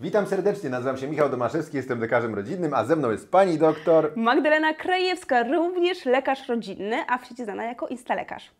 Witam serdecznie, nazywam się Michał Domaszewski, jestem lekarzem rodzinnym, a ze mną jest pani doktor. Magdalena Krajewska, również lekarz rodzinny, a w sieci znana jako instalekarz.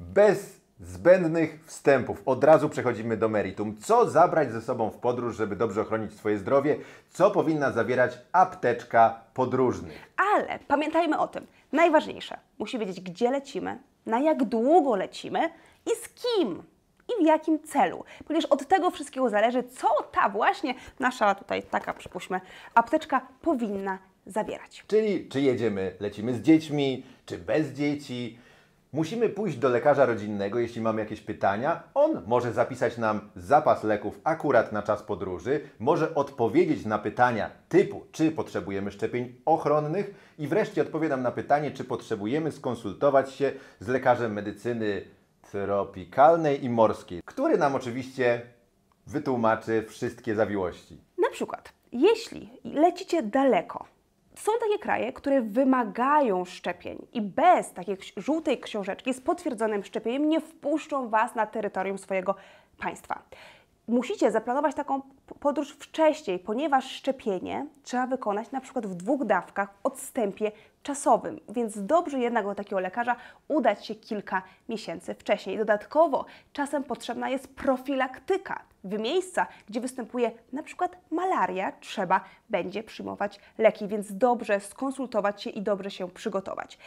Bez zbędnych wstępów od razu przechodzimy do meritum. Co zabrać ze sobą w podróż, żeby dobrze ochronić swoje zdrowie? Co powinna zawierać apteczka podróżnych? Ale pamiętajmy o tym, najważniejsze, musi wiedzieć gdzie lecimy, na jak długo lecimy i z kim w jakim celu. Ponieważ od tego wszystkiego zależy, co ta właśnie nasza tutaj taka, przypuśćmy, apteczka powinna zawierać. Czyli czy jedziemy, lecimy z dziećmi, czy bez dzieci. Musimy pójść do lekarza rodzinnego, jeśli mamy jakieś pytania. On może zapisać nam zapas leków akurat na czas podróży, może odpowiedzieć na pytania typu, czy potrzebujemy szczepień ochronnych i wreszcie odpowie nam na pytanie, czy potrzebujemy skonsultować się z lekarzem medycyny tropikalnej i morskiej, który nam oczywiście wytłumaczy wszystkie zawiłości. Na przykład, jeśli lecicie daleko, są takie kraje, które wymagają szczepień i bez takiej żółtej książeczki z potwierdzonym szczepieniem nie wpuszczą Was na terytorium swojego państwa. Musicie zaplanować taką podróż wcześniej, ponieważ szczepienie trzeba wykonać na przykład w dwóch dawkach w odstępie czasowym, więc dobrze jednak do takiego lekarza udać się kilka miesięcy wcześniej. Dodatkowo czasem potrzebna jest profilaktyka. W miejscach, gdzie występuje na przykład malaria, trzeba będzie przyjmować leki, więc dobrze skonsultować się i dobrze się przygotować.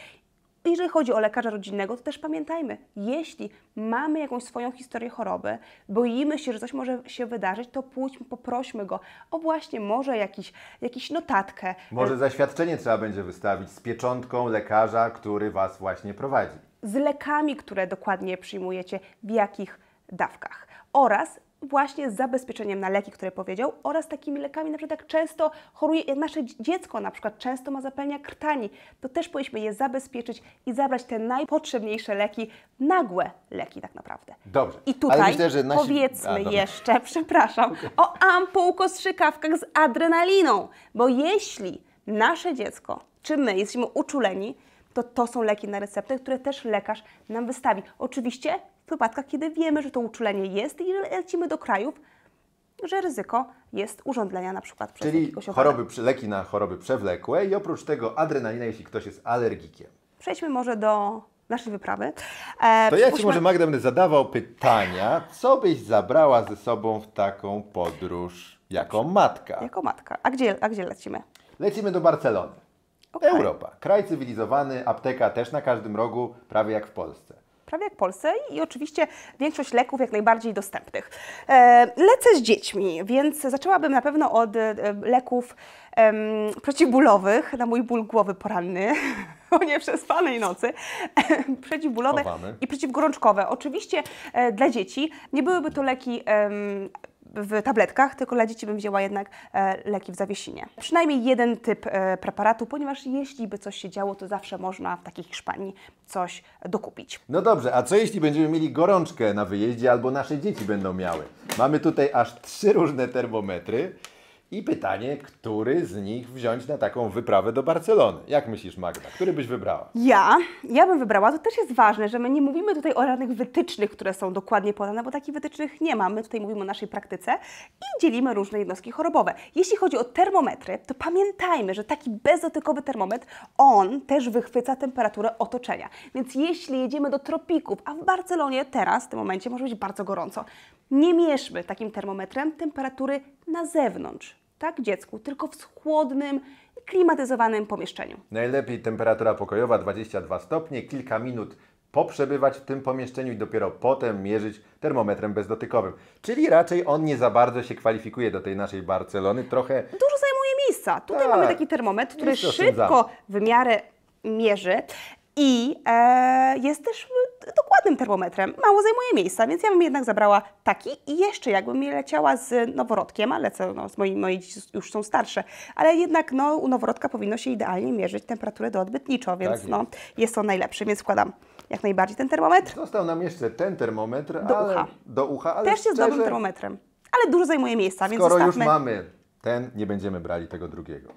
Jeżeli chodzi o lekarza rodzinnego, to też pamiętajmy, jeśli mamy jakąś swoją historię choroby, boimy się, że coś może się wydarzyć, to pójdźmy, poprośmy go o właśnie może jakiś, jakiś notatkę. Może zaświadczenie trzeba będzie wystawić z pieczątką lekarza, który Was właśnie prowadzi. Z lekami, które dokładnie przyjmujecie, w jakich dawkach. Oraz właśnie z zabezpieczeniem na leki, które powiedział, oraz takimi lekami, na przykład jak często choruje, jak nasze dziecko na przykład często ma zapalenia krtani, to też powinniśmy je zabezpieczyć i zabrać te najpotrzebniejsze leki, nagłe leki tak naprawdę. Dobrze. I tutaj myślę, nasi... powiedzmy A, jeszcze, przepraszam, o ampułkostrzykawkach z adrenaliną, bo jeśli nasze dziecko, czy my jesteśmy uczuleni, to to są leki na receptę, które też lekarz nam wystawi. Oczywiście w wypadkach, kiedy wiemy, że to uczulenie jest i lecimy do krajów, że ryzyko jest urządzenia na przykład przez Czyli choroby, leki na choroby przewlekłe i oprócz tego adrenalina, jeśli ktoś jest alergikiem. Przejdźmy może do naszej wyprawy. E, To ja Ci może Magda będę zadawał pytania, co byś zabrała ze sobą w taką podróż jako matka? Jako matka. A gdzie, a gdzie lecimy? Lecimy do Barcelony. Okej. Europa. Kraj cywilizowany, apteka też na każdym rogu, prawie jak w Polsce. Prawie jak w Polsce i oczywiście większość leków jak najbardziej dostępnych. E, lecę z dziećmi, więc zaczęłabym na pewno od e, leków przeciwbólowych na mój ból głowy poranny o nieprzespanej nocy. Przeciwbólowe Chowamy. i przeciwgorączkowe. Oczywiście e, dla dzieci nie byłyby to leki w tabletkach, tylko dla dzieci bym wzięła jednak e, leki w zawiesinie. Przynajmniej jeden typ e, preparatu, ponieważ jeśli by coś się działo, to zawsze można w takiej Hiszpanii coś dokupić. No dobrze, a co jeśli będziemy mieli gorączkę na wyjeździe albo nasze dzieci będą miały? Mamy tutaj aż trzy różne termometry i pytanie, który z nich wziąć na taką wyprawę do Barcelony? Jak myślisz Magda, który byś wybrała? Ja, ja bym wybrała, to też jest ważne, że my nie mówimy tutaj o żadnych wytycznych, które są dokładnie podane, bo takich wytycznych nie ma. My tutaj mówimy o naszej praktyce i dzielimy różne jednostki chorobowe. Jeśli chodzi o termometry, to pamiętajmy, że taki bezdotykowy termometr, on też wychwyca temperaturę otoczenia. Więc jeśli jedziemy do tropików, a w Barcelonie teraz, w tym momencie, może być bardzo gorąco, nie mierzmy takim termometrem temperatury na zewnątrz, tak dziecku, tylko w chłodnym, klimatyzowanym pomieszczeniu. Najlepiej temperatura pokojowa 22 stopnie, kilka minut poprzebywać w tym pomieszczeniu i dopiero potem mierzyć termometrem bezdotykowym. Czyli raczej on nie za bardzo się kwalifikuje do tej naszej Barcelony, trochę dużo zajmuje miejsca. Tutaj Tak. mamy taki termometr, który szybko w miarę mierzy i e, jest też dokładnym termometrem. Mało zajmuje miejsca, więc ja bym jednak zabrała taki i jeszcze jakbym leciała z noworodkiem, a lecę, no, z moi, moi dzieci już są starsze, ale jednak no, u noworodka powinno się idealnie mierzyć temperaturę doodbytniczo, więc Tak no, jest. jest to najlepszy, więc wkładam jak najbardziej ten termometr. Został nam jeszcze ten termometr, Do ale ucha. do ucha, ale Też jest szczerze, dobrym termometrem, ale dużo zajmuje miejsca, więc Skoro już mamy ten, nie będziemy brali tego drugiego.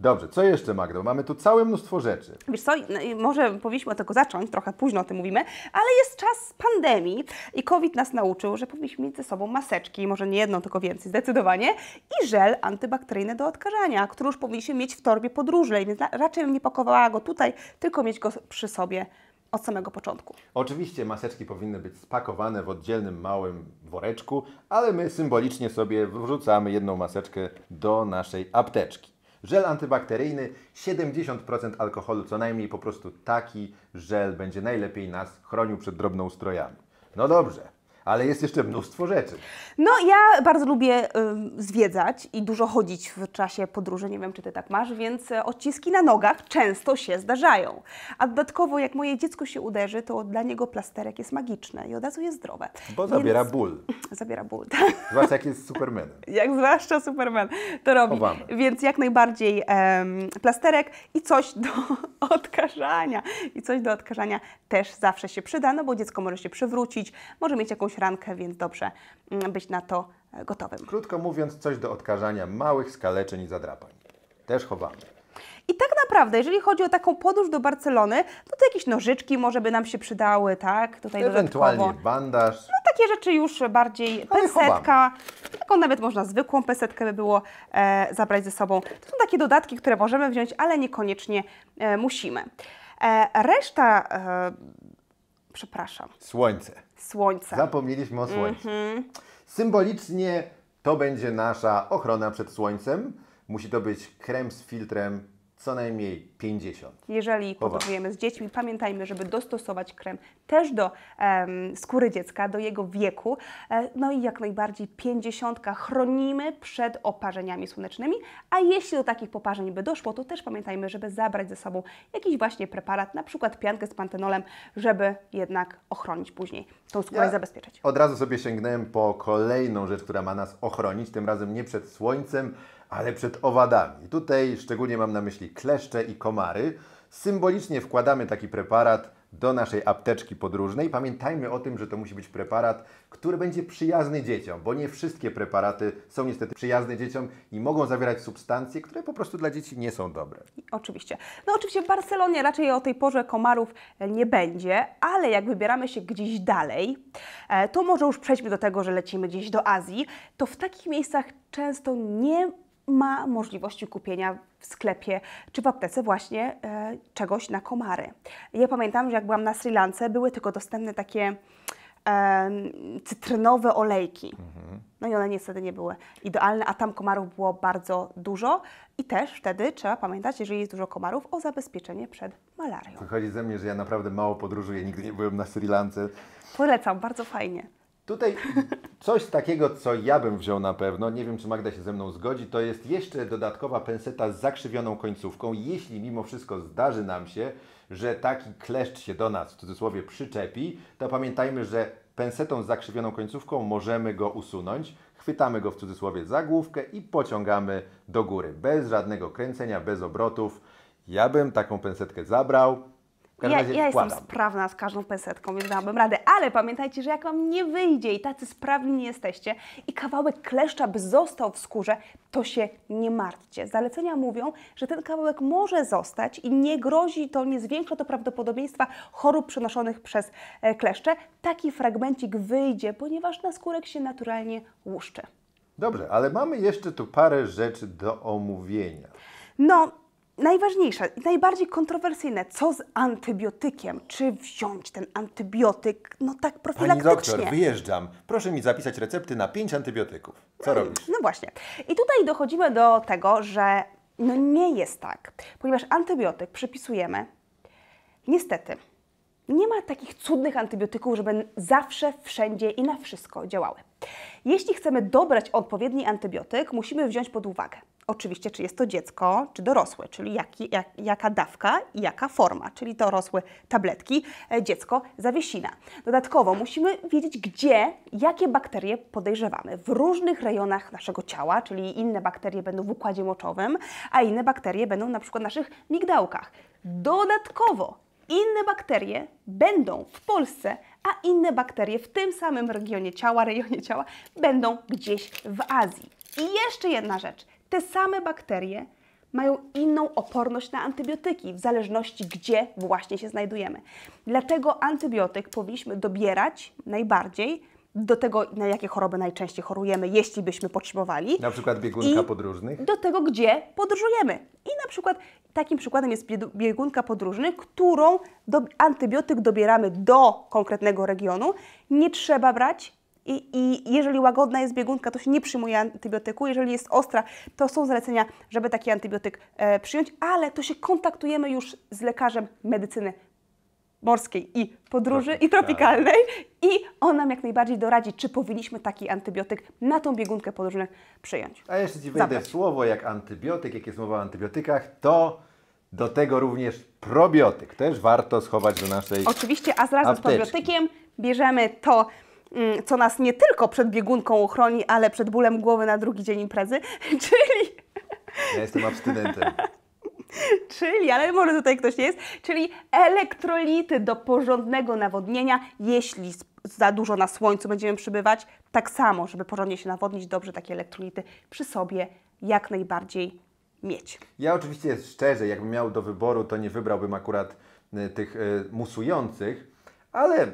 Dobrze, co jeszcze Magdo? Mamy tu całe mnóstwo rzeczy. Wiesz co, no może powinniśmy od tego zacząć, trochę późno o tym mówimy, ale jest czas pandemii i COVID nas nauczył, że powinniśmy mieć ze sobą maseczki, może nie jedną, tylko więcej, zdecydowanie, i żel antybakteryjny do odkażania, który już powinniśmy mieć w torbie podróżnej, więc raczej bym nie pakowała go tutaj, tylko mieć go przy sobie od samego początku. Oczywiście maseczki powinny być spakowane w oddzielnym małym woreczku, ale my symbolicznie sobie wrzucamy jedną maseczkę do naszej apteczki. Żel antybakteryjny, 70% alkoholu, co najmniej po prostu taki żel będzie najlepiej nas chronił przed drobnoustrojami. No dobrze, ale jest jeszcze mnóstwo rzeczy. No, ja bardzo lubię ym, zwiedzać i dużo chodzić w czasie podróży. Nie wiem, czy ty tak masz, więc e, odciski na nogach często się zdarzają. A dodatkowo, jak moje dziecko się uderzy, to dla niego plasterek jest magiczny i od razu jest zdrowe. Bo Więc- zabiera ból. Zabiera ból, tak. Zwłaszcza jak jest Supermanem. Jak zwłaszcza Superman to robi. Więc jak najbardziej em, plasterek i coś do odkażania. I coś do odkażania też zawsze się przyda, no bo dziecko może się przewrócić, może mieć jakąś rankę, więc dobrze mm, być na to e, gotowym. Krótko mówiąc, coś do odkażania małych skaleczeń i zadrapań. Też chowamy. I tak naprawdę, jeżeli chodzi o taką podróż do Barcelony, no to jakieś nożyczki może by nam się przydały, tak? Tutaj Ewentualnie dodatkowo. bandaż. No takie rzeczy już bardziej Ale pensetka, taką nawet można zwykłą pensetkę by było e, zabrać ze sobą. To są takie dodatki, które możemy wziąć, ale niekoniecznie e, musimy. E, reszta, e, przepraszam, Słońce. słońce. Zapomnieliśmy o słońcu. Mhm. Symbolicznie to będzie nasza ochrona przed słońcem. Musi to być krem z filtrem co najmniej 50. Jeżeli podróżujemy z dziećmi, pamiętajmy, żeby dostosować krem też do em, skóry dziecka, do jego wieku. E, no i jak najbardziej 50 chronimy przed oparzeniami słonecznymi, a jeśli do takich poparzeń by doszło, to też pamiętajmy, żeby zabrać ze sobą jakiś właśnie preparat, na przykład piankę z pantenolem, żeby jednak ochronić później tą skórę i zabezpieczyć. Od razu sobie sięgnąłem po kolejną rzecz, która ma nas ochronić, tym razem nie przed słońcem, ale przed owadami. Tutaj szczególnie mam na myśli kleszcze i komary. Symbolicznie wkładamy taki preparat do naszej apteczki podróżnej. Pamiętajmy o tym, że to musi być preparat, który będzie przyjazny dzieciom, bo nie wszystkie preparaty są niestety przyjazne dzieciom i mogą zawierać substancje, które po prostu dla dzieci nie są dobre. Oczywiście. No oczywiście w Barcelonie raczej o tej porze komarów nie będzie, ale jak wybieramy się gdzieś dalej, e, to może już przejdźmy do tego, że lecimy gdzieś do Azji, to w takich miejscach często nie ma możliwości kupienia w sklepie czy w aptece właśnie e, czegoś na komary. Ja pamiętam, że jak byłam na Sri Lance, były tylko dostępne takie em, cytrynowe olejki. No i one niestety nie były idealne, a tam komarów było bardzo dużo i też wtedy trzeba pamiętać, jeżeli jest dużo komarów, o zabezpieczenie przed malarią. Wychodzi ze mnie, że ja naprawdę mało podróżuję, nigdy nie byłem na Sri Lance. Polecam, bardzo fajnie. Tutaj coś takiego, co ja bym wziął na pewno, nie wiem czy Magda się ze mną zgodzi, to jest jeszcze dodatkowa penseta z zakrzywioną końcówką. Jeśli mimo wszystko zdarzy nam się, że taki kleszcz się do nas w cudzysłowie przyczepi, to pamiętajmy, że pensetą z zakrzywioną końcówką możemy go usunąć. Chwytamy go w cudzysłowie za główkę i pociągamy do góry. Bez żadnego kręcenia, bez obrotów. Ja bym taką pensetkę zabrał. Ja, ja jestem sprawna z każdą pensetką, więc dałabym radę, ale pamiętajcie, że jak Wam nie wyjdzie i tacy sprawni nie jesteście i kawałek kleszcza by został w skórze, to się nie martwcie. Zalecenia mówią, że ten kawałek może zostać i nie grozi to, nie zwiększa to prawdopodobieństwa chorób przenoszonych przez e, kleszcze. Taki fragmencik wyjdzie, ponieważ naskórek się naturalnie łuszczy. Dobrze, ale mamy jeszcze tu parę rzeczy do omówienia. No, najważniejsze i najbardziej kontrowersyjne, co z antybiotykiem? Czy wziąć ten antybiotyk, no tak Pani profilaktycznie? doktor, wyjeżdżam. Proszę mi zapisać recepty na 5 antybiotyków. Co robisz? No właśnie. I tutaj dochodzimy do tego, że no nie jest tak, ponieważ antybiotyk przypisujemy niestety. Nie ma takich cudnych antybiotyków, żeby zawsze, wszędzie i na wszystko działały. Jeśli chcemy dobrać odpowiedni antybiotyk, musimy wziąć pod uwagę oczywiście, czy jest to dziecko, czy dorosłe, czyli jaki, jak, jaka dawka i jaka forma, czyli dorosłe tabletki, e, dziecko zawiesina. Dodatkowo musimy wiedzieć, gdzie, jakie bakterie podejrzewamy. W różnych rejonach naszego ciała, czyli inne bakterie będą w układzie moczowym, a inne bakterie będą na przykład w naszych migdałkach. Dodatkowo inne bakterie będą w Polsce, a inne bakterie w tym samym regionie ciała, rejonie ciała będą gdzieś w Azji. I jeszcze jedna rzecz. Te same bakterie mają inną oporność na antybiotyki, w zależności gdzie właśnie się znajdujemy. Dlaczego antybiotyk powinniśmy dobierać najbardziej do tego, na jakie choroby najczęściej chorujemy, jeśli byśmy potrzebowali. Na przykład biegunka podróżnych. Do tego, gdzie podróżujemy. I na przykład takim przykładem jest biegunka podróżnych, którą do, antybiotyk dobieramy do konkretnego regionu. Nie trzeba brać. I, I jeżeli łagodna jest biegunka, to się nie przyjmuje antybiotyku. Jeżeli jest ostra, to są zalecenia, żeby taki antybiotyk e, przyjąć, ale to się kontaktujemy już z lekarzem medycyny morskiej i podróży i tropikalnej i on nam jak najbardziej doradzi, czy powinniśmy taki antybiotyk na tą biegunkę podróżnych przyjąć. A jeszcze Ci wejdę słowo, jak antybiotyk, jak jest mowa o antybiotykach, to do tego również probiotyk. Też warto schować do naszej... Oczywiście, a razem z probiotykiem bierzemy to, co nas nie tylko przed biegunką ochroni, ale przed bólem głowy na drugi dzień imprezy, czyli, Ja jestem abstynentem. czyli, ale może tutaj ktoś nie jest, czyli elektrolity do porządnego nawodnienia, jeśli za dużo na słońcu będziemy przybywać, tak samo, żeby porządnie się nawodnić, dobrze takie elektrolity przy sobie jak najbardziej mieć. Ja oczywiście szczerze, jakbym miał do wyboru, to nie wybrałbym akurat y, tych y, musujących, ale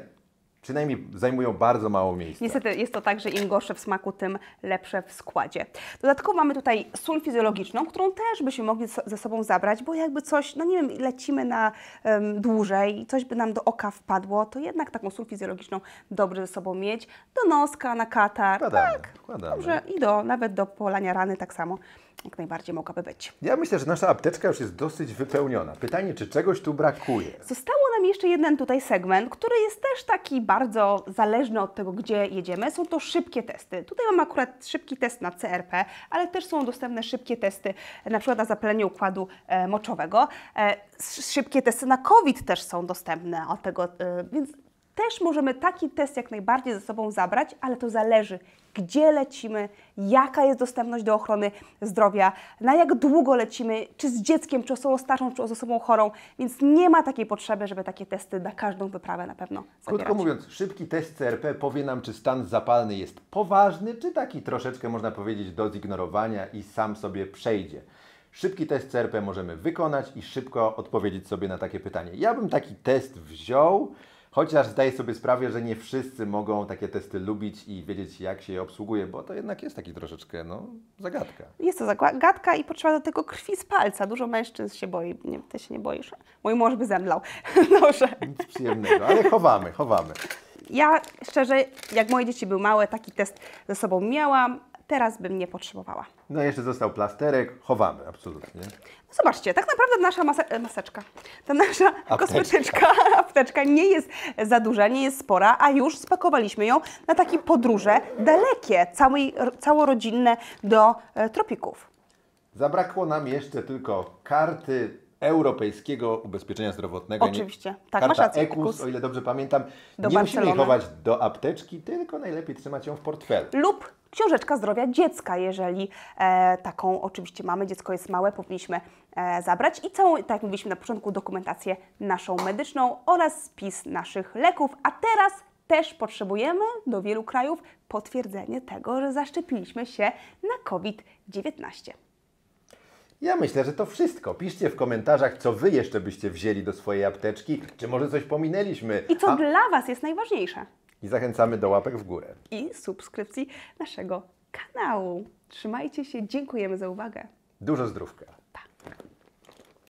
przynajmniej zajmują bardzo mało miejsca. Niestety jest to tak, że im gorsze w smaku, tym lepsze w składzie. Dodatkowo mamy tutaj sól fizjologiczną, którą też byśmy mogli ze sobą zabrać, bo jakby coś, no nie wiem, lecimy na em, dłużej i coś by nam do oka wpadło, to jednak taką sól fizjologiczną dobrze ze sobą mieć. Do noska, na katar, Wkładamy, tak, wkładamy. dobrze i do, nawet do polania rany tak samo, jak najbardziej mogłaby być. Ja myślę, że nasza apteczka już jest dosyć wypełniona. Pytanie, czy czegoś tu brakuje? Zostało nam jeszcze jeden tutaj segment, który jest też taki bardzo zależny od tego, gdzie jedziemy. Są to szybkie testy. Tutaj mam akurat szybki test na CRP, ale też są dostępne szybkie testy na przykład na zapalenie układu e, moczowego. E, szybkie testy na COVID też są dostępne od tego, e, więc też możemy taki test jak najbardziej ze sobą zabrać, ale to zależy, gdzie lecimy, jaka jest dostępność do ochrony zdrowia, na jak długo lecimy, czy z dzieckiem, czy osobą starszą, czy z osobą chorą, więc nie ma takiej potrzeby, żeby takie testy na każdą wyprawę na pewno Krótko zabierać. mówiąc, szybki test CRP powie nam, czy stan zapalny jest poważny, czy taki troszeczkę, można powiedzieć, do zignorowania i sam sobie przejdzie. Szybki test CRP możemy wykonać i szybko odpowiedzieć sobie na takie pytanie. Ja bym taki test wziął, chociaż zdaję sobie sprawę, że nie wszyscy mogą takie testy lubić i wiedzieć, jak się je obsługuje, bo to jednak jest taki troszeczkę, no, zagadka. Jest to zagadka i potrzeba do tego krwi z palca. Dużo mężczyzn się boi. Nie, ty się nie boisz? Mój mąż by zemdlał. Dobrze. Nic przyjemnego, ale chowamy, chowamy. Ja szczerze, jak moje dzieci były małe, taki test ze sobą miałam. Teraz bym nie potrzebowała. No jeszcze został plasterek, chowamy, absolutnie. No Zobaczcie, tak naprawdę nasza mase, maseczka, ta nasza Apteczka. kosmetyczka, apteczka nie jest za duża, nie jest spora, a już spakowaliśmy ją na takie podróże dalekie, całej, całorodzinne do e, tropików. Zabrakło nam jeszcze tylko karty Europejskiego Ubezpieczenia Zdrowotnego. Oczywiście. Tak, Karta masz rację, EKUS, o ile dobrze pamiętam. Do nie musimy jej Barcelony. chować do apteczki, tylko najlepiej trzymać ją w portfelu. Lub książeczka zdrowia dziecka, jeżeli e, taką oczywiście mamy, dziecko jest małe, powinniśmy e, zabrać i całą, tak jak mówiliśmy na początku, dokumentację naszą medyczną oraz spis naszych leków, a teraz też potrzebujemy do wielu krajów potwierdzenie tego, że zaszczepiliśmy się na COVID-19. Ja myślę, że to wszystko. Piszcie w komentarzach, co Wy jeszcze byście wzięli do swojej apteczki, czy może coś pominęliśmy. I co A- dla Was jest najważniejsze? I zachęcamy do łapek w górę. I subskrypcji naszego kanału. Trzymajcie się, dziękujemy za uwagę. Dużo zdrówka.